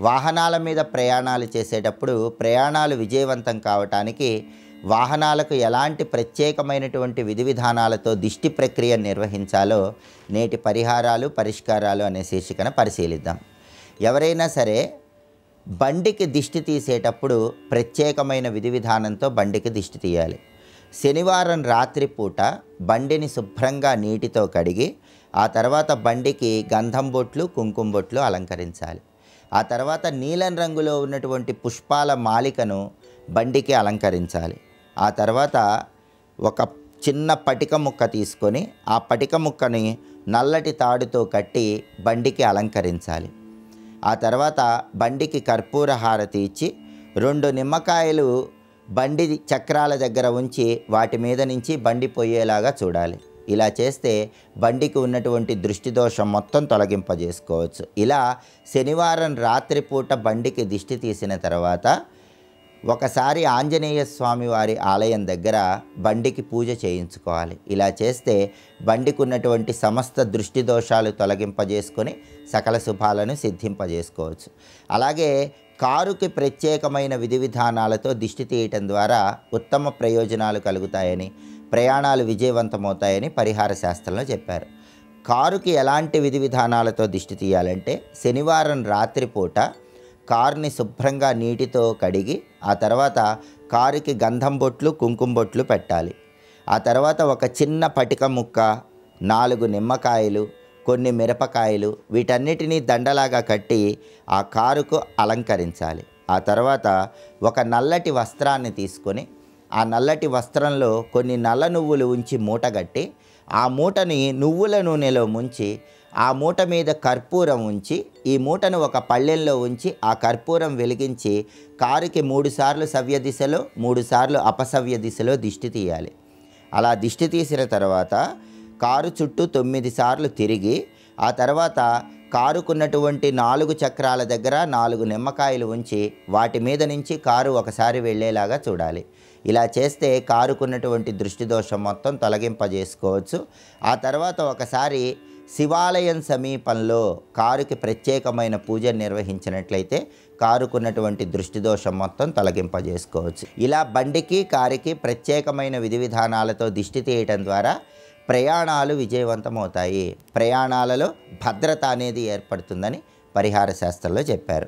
వాహనాల మీద ప్రయాణాలు చేసేటప్పుడు ప్రయాణాలు విజయవంతం కావటానికి వాహనాలకు ఎలాంటి ప్రత్యేకమైనటువంటి విధి విధానాలతో దిష్టి ప్రక్రియ నిర్వహించాలో నేటి పరిహారాలు పరిష్కారాలు అనే శీర్షికను పరిశీలిద్దాం. ఎవరైనా సరే బండికి దిష్టి తీసేటప్పుడు ప్రత్యేకమైన విధి విధానంతో బండికి దిష్టి తీయాలి. శనివారం రాత్రిపూట బండిని శుభ్రంగా నీటితో కడిగి ఆ తర్వాత బండికి గంధం బొట్లు కుంకుమ బొట్లు అలంకరించాలి. ఆ తర్వాత నీలం రంగులో ఉన్నటువంటి పుష్పాల మాలికను బండికి అలంకరించాలి. ఆ తర్వాత ఒక చిన్న పటిక ముక్క తీసుకొని ఆ పటిక ముక్కని నల్లటి తాడుతో కట్టి బండికి అలంకరించాలి. ఆ తర్వాత బండికి కర్పూర హారతి ఇచ్చి రెండు నిమ్మకాయలు బండి చక్రాల దగ్గర ఉంచి వాటి మీద నుంచి బండి పోయేలాగా చూడాలి. ఇలా చేస్తే బండికి ఉన్నటువంటి దృష్టి దోషం మొత్తం తొలగింపజేసుకోవచ్చు. ఇలా శనివారం రాత్రిపూట బండికి దిష్టి తీసిన తర్వాత ఒకసారి ఆంజనేయ స్వామి వారి ఆలయం దగ్గర బండికి పూజ చేయించుకోవాలి. ఇలా చేస్తే బండికి ఉన్నటువంటి సమస్త దృష్టి దోషాలు తొలగింపజేసుకొని సకల శుభాలను సిద్ధింపజేసుకోవచ్చు. అలాగే కారుకి ప్రత్యేకమైన విధి విధానాలతో దిష్టి తీయటం ద్వారా ఉత్తమ ప్రయోజనాలు కలుగుతాయని ప్రయాణాలు విజయవంతమవుతాయని పరిహార శాస్త్రంలో చెప్పారు. కారుకి ఎలాంటి విధి విధానాలతో దిష్టి తీయాలంటే శనివారం రాత్రిపూట కారుని శుభ్రంగా నీటితో కడిగి ఆ తర్వాత కారుకి గంధం బొట్లు కుంకుమ బొట్లు పెట్టాలి. ఆ తర్వాత ఒక చిన్న పటిక ముక్క నాలుగు నిమ్మకాయలు కొన్ని మిరపకాయలు వీటన్నిటినీ దండలాగా కట్టి ఆ కారుకు అలంకరించాలి. ఆ తర్వాత ఒక నల్లటి వస్త్రాన్ని తీసుకొని ఆ నల్లటి వస్త్రంలో కొన్ని నల్ల నువ్వులు ఉంచి మూటగట్టి ఆ మూటని నువ్వుల నూనెలో ముంచి ఆ మూట మీద కర్పూరం ఉంచి ఈ మూటను ఒక పళ్ళెంలో ఉంచి ఆ కర్పూరం వెలిగించి కారుకి మూడుసార్లు సవ్య దిశలో మూడుసార్లు అపసవ్య దిశలో దిష్టి తీయాలి. అలా దిష్టి తీసిన తర్వాత కారు చుట్టూ తొమ్మిది సార్లు తిరిగి ఆ తర్వాత కారుకున్నటువంటి నాలుగు చక్రాల దగ్గర నాలుగు నిమ్మకాయలు ఉంచి వాటి మీద నుంచి కారు ఒకసారి వెళ్ళేలాగా చూడాలి. ఇలా చేస్తే కారుకున్నటువంటి దృష్టి దోషం మొత్తం తొలగింపజేసుకోవచ్చు. ఆ తర్వాత ఒకసారి శివాలయం సమీపంలో కారుకి ప్రత్యేకమైన పూజ నిర్వహించినట్లయితే కారుకున్నటువంటి దృష్టి దోషం మొత్తం తొలగింపజేసుకోవచ్చు. ఇలా బండికి కారుకి ప్రత్యేకమైన విధి విధానాలతో దిష్టి తీయటం ద్వారా ప్రయాణాలు విజయవంతమవుతాయి. ప్రయాణాలలో భద్రత అనేది ఏర్పడుతుందని పరిహార శాస్త్రంలో చెప్పారు.